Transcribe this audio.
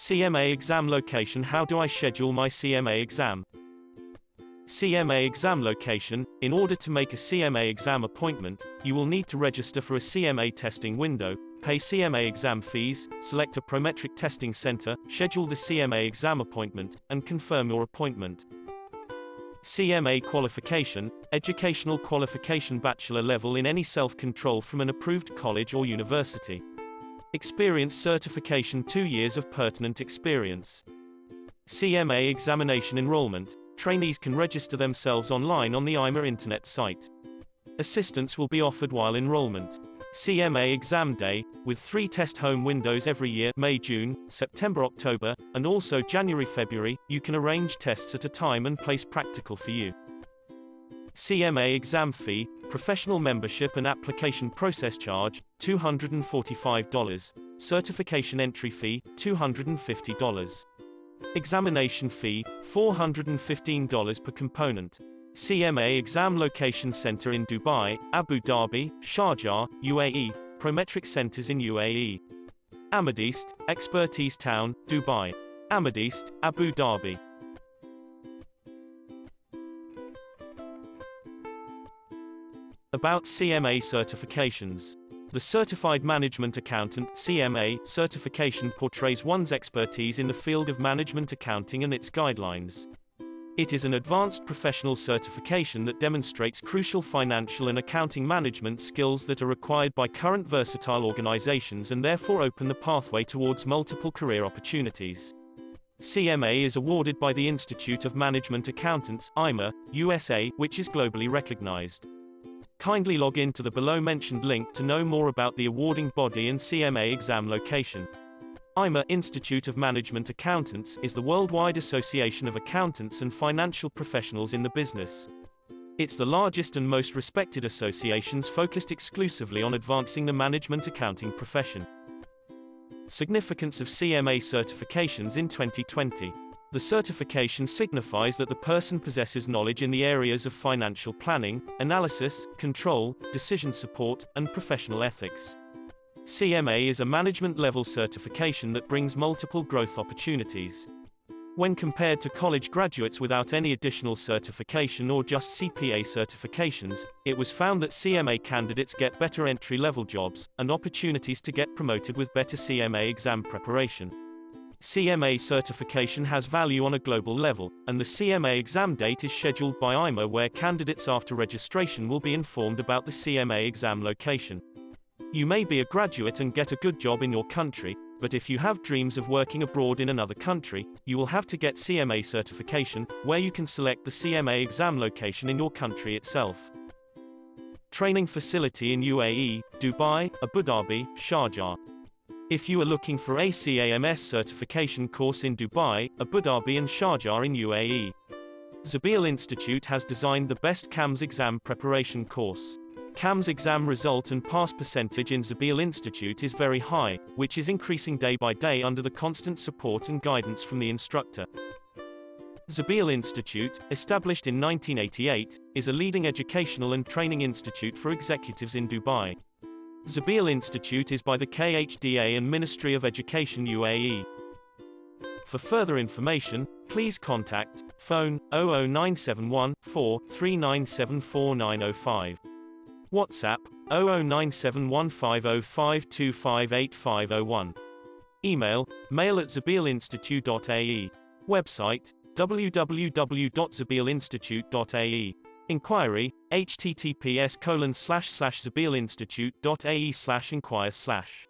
CMA exam location How do I schedule my CMA exam? CMA exam location In order to make a CMA exam appointment, you will need to register for a CMA testing window, pay CMA exam fees, select a Prometric testing center, schedule the CMA exam appointment, and confirm your appointment. CMA qualification, educational qualification bachelor level in any self-control from an approved college or university. Experience certification 2 years of pertinent experience. CMA examination enrollment, trainees can register themselves online on the IMA internet site. Assistance will be offered while enrollment. CMA exam day, with three test home windows every year May June, September October, and also January February, you can arrange tests at a time and place practical for you. CMA exam fee, professional membership and application process charge, $245. Certification entry fee, $250. Examination fee, $415 per component. CMA Exam Location Center in Dubai, Abu Dhabi, Sharjah, UAE, Prometric Centers in UAE. Amideast, Expertise Town, Dubai. Amideast, Abu Dhabi. About CMA certifications. The Certified Management Accountant CMA certification portrays one's expertise in the field of management accounting and its guidelines. It is an advanced professional certification that demonstrates crucial financial and accounting management skills that are required by current versatile organizations and therefore open the pathway towards multiple career opportunities. CMA is awarded by the Institute of Management Accountants IMA, USA, which is globally recognized. Kindly log in to the below mentioned link to know more about the awarding body and CMA exam location. IMA Institute of Management Accountants is the worldwide association of accountants and financial professionals in the business. It's the largest and most respected associations focused exclusively on advancing the management accounting profession. Significance of CMA certifications in 2020. The certification signifies that the person possesses knowledge in the areas of financial planning, analysis, control, decision support, and professional ethics. CMA is a management level certification that brings multiple growth opportunities. When compared to college graduates without any additional certification or just CPA certifications, it was found that CMA candidates get better entry level jobs, and opportunities to get promoted with better CMA exam preparation. CMA certification has value on a global level, and the CMA exam date is scheduled by IMA where candidates after registration will be informed about the CMA exam location. You may be a graduate and get a good job in your country, but if you have dreams of working abroad in another country, you will have to get CMA certification, where you can select the CMA exam location in your country itself. Training facility in UAE, Dubai, Abu Dhabi, Sharjah. If you are looking for ACAMS certification course in Dubai, Abu Dhabi and Sharjah in UAE. Zabeel Institute has designed the best CAMS exam preparation course. CAMS exam result and pass percentage in Zabeel Institute is very high, which is increasing day by day under the constant support and guidance from the instructor. Zabeel Institute, established in 1988, is a leading educational and training institute for executives in Dubai. Zabeel Institute is by the KHDA and Ministry of Education UAE. For further information, please contact phone 00971 4 3974905. WhatsApp 009715052585501. Email mail at zabeelinstitute.ae. Website www.zabeelinstitute.ae. Inquiry, https colon slash slash zabeelinstitute.ae slash inquire slash.